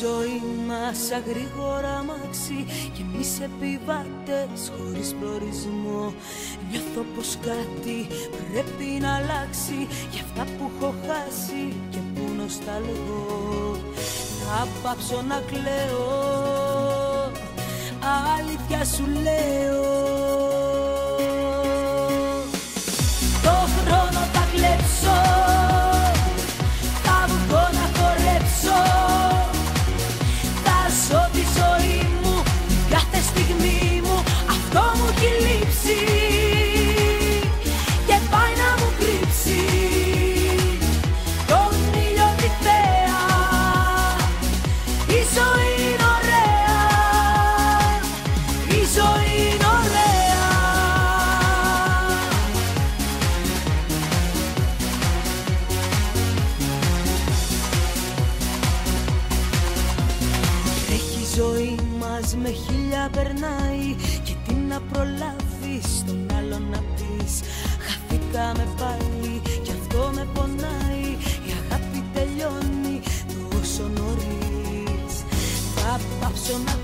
ζωή μας σαν γρήγορα μάξι Και εμείς επιβάτες χωρίς προορισμό. Νιώθω πως κάτι πρέπει να αλλάξει Για αυτά που έχω χάσει και που νοσταλγώ. Θα πάψω να κλαίω Αλήθεια σου λέω μας με χίλια περνάει Και τι να προλάβεις τον άλλο να πεις. Χαθήκαμε πάλι και αυτό με πονάει. Η αγάπη τελειώνει τόσο νωρίς. Θα πάψω να κλαίω